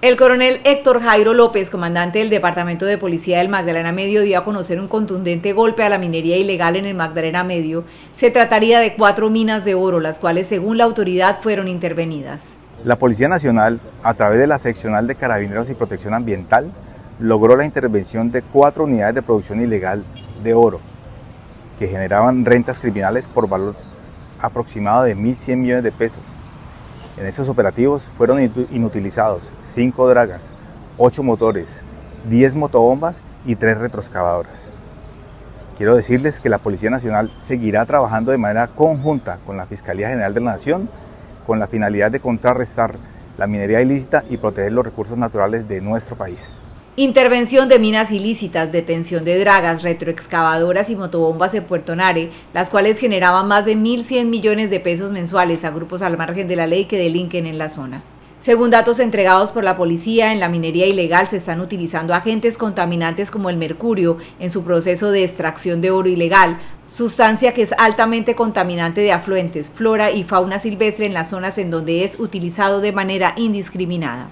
El coronel Héctor Jairo López, comandante del Departamento de Policía del Magdalena Medio, dio a conocer un contundente golpe a la minería ilegal en el Magdalena Medio. Se trataría de cuatro minas de oro, las cuales, según la autoridad, fueron intervenidas. La Policía Nacional, a través de la Seccional de Carabineros y Protección Ambiental, logró la intervención de cuatro unidades de producción ilegal de oro, que generaban rentas criminales por valor aproximado de 1.100 millones de pesos. En esos operativos fueron inutilizados 5 dragas, 8 motores, 10 motobombas y 3 retroexcavadoras. Quiero decirles que la Policía Nacional seguirá trabajando de manera conjunta con la Fiscalía General de la Nación con la finalidad de contrarrestar la minería ilícita y proteger los recursos naturales de nuestro país. Intervención de minas ilícitas, detención de dragas, retroexcavadoras y motobombas en Puerto Nare, las cuales generaban más de 1.100 millones de pesos mensuales a grupos al margen de la ley que delinquen en la zona. Según datos entregados por la policía, en la minería ilegal se están utilizando agentes contaminantes como el mercurio en su proceso de extracción de oro ilegal, sustancia que es altamente contaminante de afluentes, flora y fauna silvestre en las zonas en donde es utilizado de manera indiscriminada.